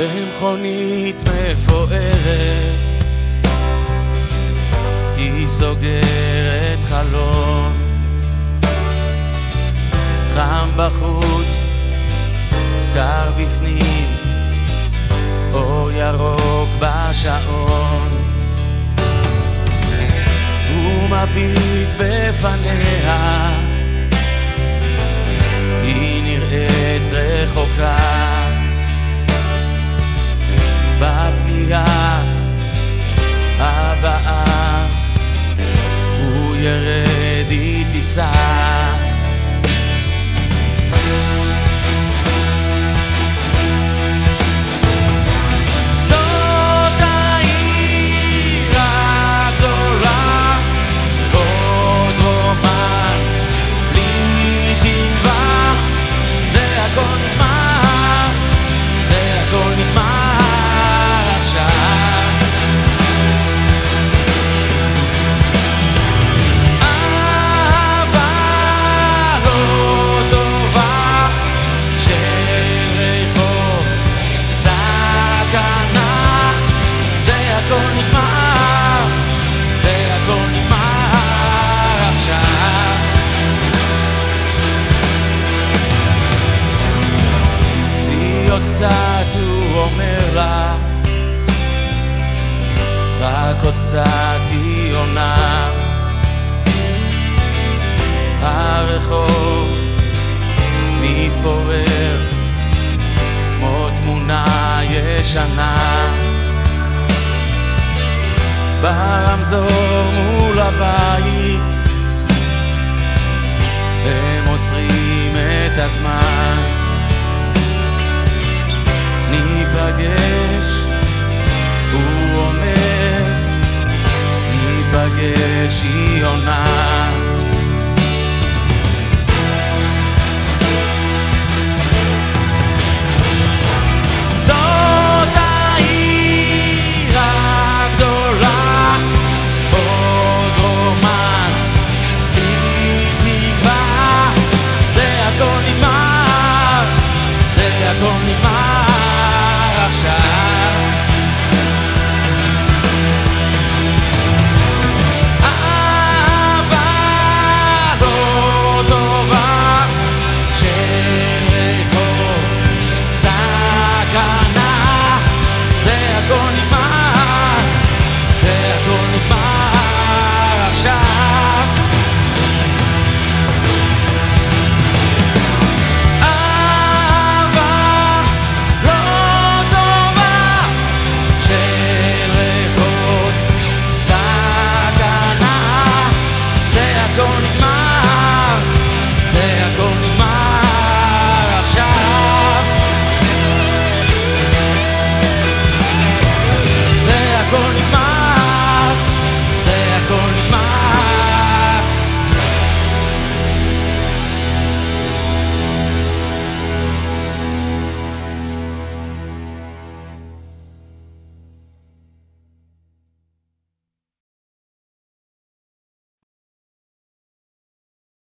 במכונית מפוארת. היא סוגרת חלון חם בחוץ, קר בפנים. אור ירוק בשעון. הוא מביט בפניה היא הכל נגמר, זה הכל נגמר עכשיו. סי קצת הוא אומר לה רק עוד קצת היא עונה. הרחוב מתפורר כמו תמונה ישנה ברמזור מול הבית. הם עוצרים את הזמן. ניפגש,